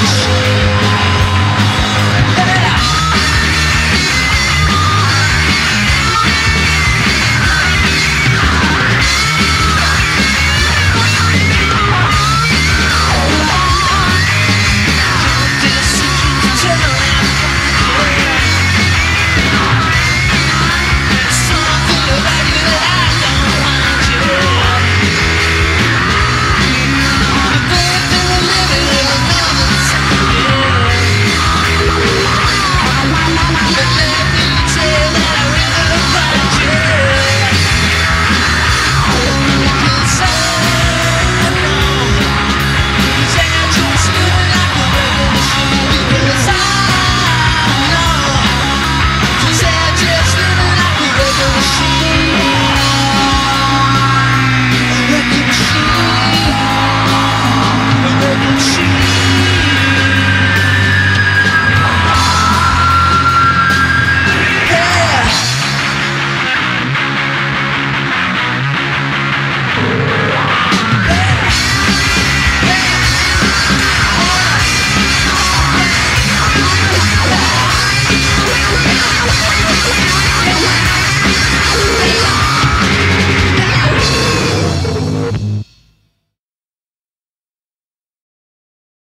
Peace.